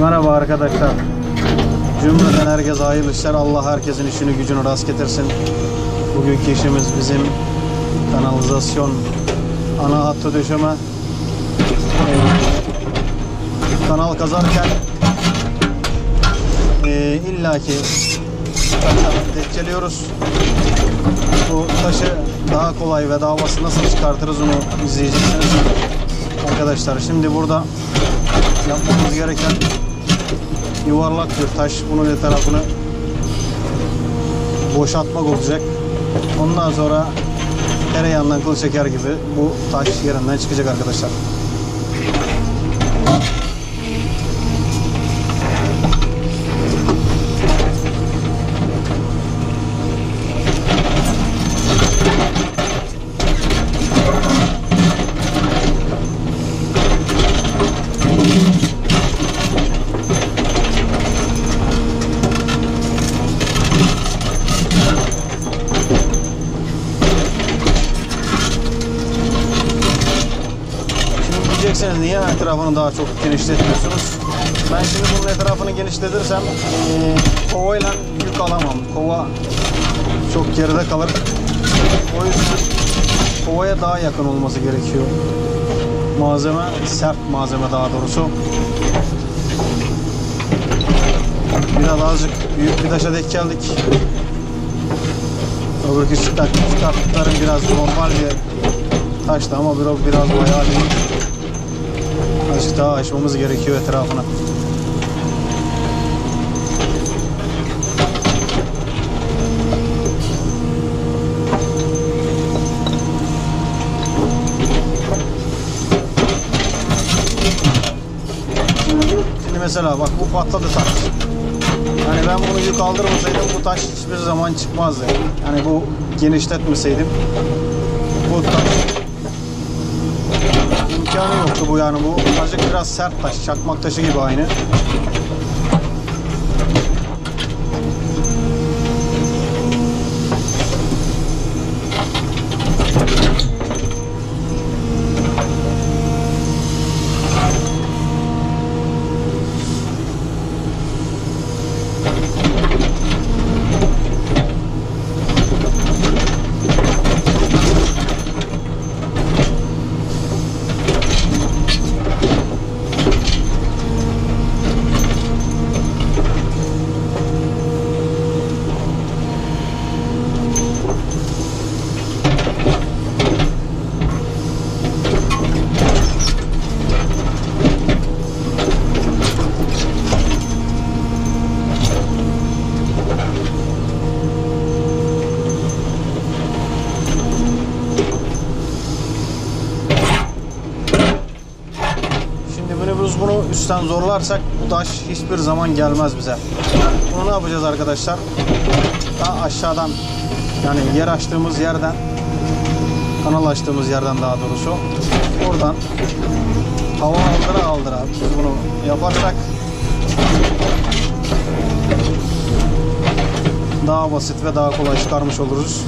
Merhaba arkadaşlar. Cümleten herkese hayırlı işler. Allah herkesin işini gücünü rast getirsin. Bugünkü işimiz bizim kanalizasyon ana hattı döşeme. Kanal kazarken e, illaki decceliyoruz. Bu taşı daha kolay ve daha basit nasıl çıkartırız onu izleyeceksiniz. Arkadaşlar şimdi burada yapmamız gereken yuvarlak bir taş. Bunun etrafını boşaltmak olacak. Ondan sonra tereyağından kıl çeker gibi bu taş yerinden çıkacak arkadaşlar. Diyeceksiniz niye etrafını daha çok genişletmiyorsunuz? Ben şimdi bunun etrafını genişletirsem eee kovayla yük alamam. Kova çok geride kalır. O yüzden kovaya daha yakın olması gerekiyor. Malzeme sert malzeme daha doğrusu. Biraz azıcık büyük bir taşa denk geldik. Öbür küçük çıkarttıklarım biraz normal bir taştı ama biraz, bayağı büyük. Azıcık daha açmamız gerekiyor etrafına. Şimdi mesela bak bu patladı taş. Hani ben bunu yük kaldırmasaydım bu taş hiçbir zaman çıkmazdı. Yani bu genişletmeseydim bu taş yoktu bu yani bu. Azıcık biraz sert taş çakmak taşı gibi aynı Şimdi bunu üstten zorlarsak bu taş hiçbir zaman gelmez bize. Bunu ne yapacağız arkadaşlar? Daha aşağıdan yani yer açtığımız yerden kanal açtığımız yerden daha doğrusu oradan hava aldıra aldıra biz bunu yaparsak daha basit ve daha kolay çıkarmış oluruz.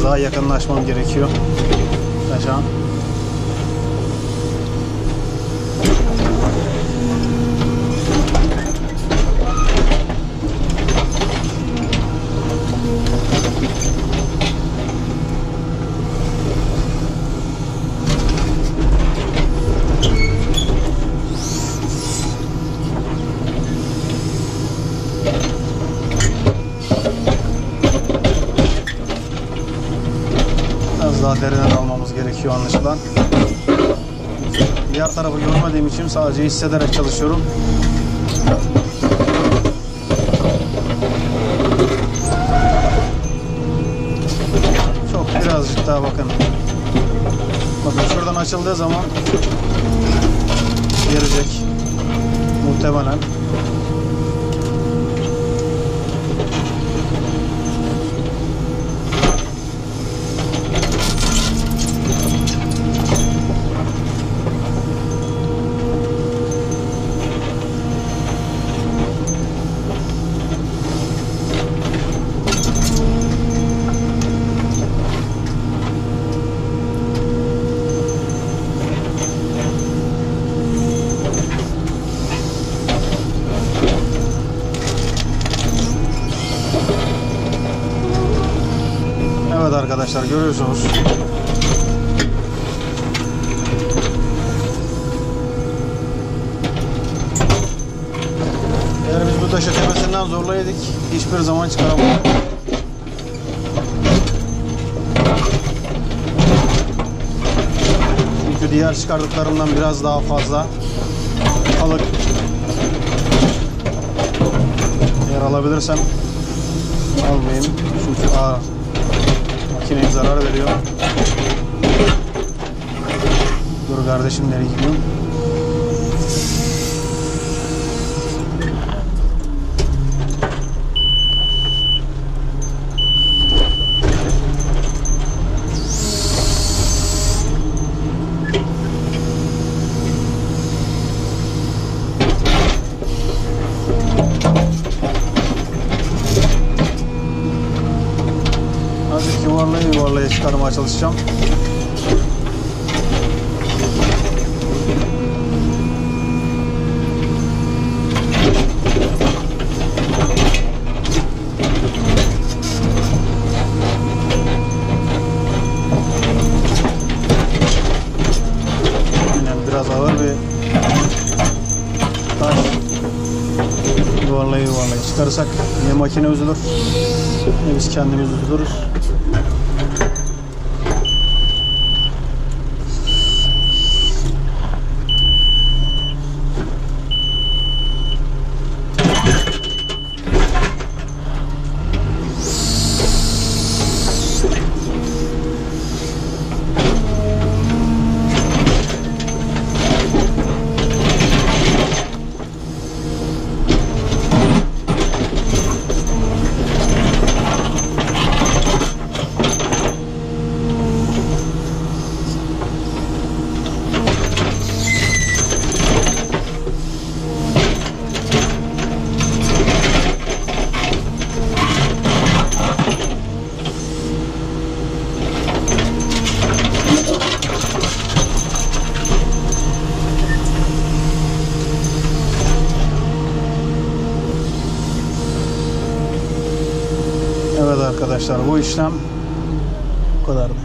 Biraz daha yakınlaşmam gerekiyor. Taşan. Biraz daha derine dalmamız gerekiyor anlaşılan. Diğer tarafı görmediğim için sadece hissederek çalışıyorum. Çok birazcık daha bakın. Bakın şuradan açıldığı zaman gelecek. Muhtemelen. Arkadaşlar görüyorsunuz. Eğer biz bu taşı tepesinden zorlaydık hiçbir zaman çıkaramadık. Çünkü diğer çıkardıklarımdan biraz daha fazla alık eğer alabilirsem almayayım çünkü ağır makineye zarar veriyor. Dur kardeşim nereye gidiyorsun? Çıkarmaya çalışacağım. Çıkarırsak ne makine üzülür ne biz kendimiz üzülürüz. Arkadaşlar bu işlem bu kadardı.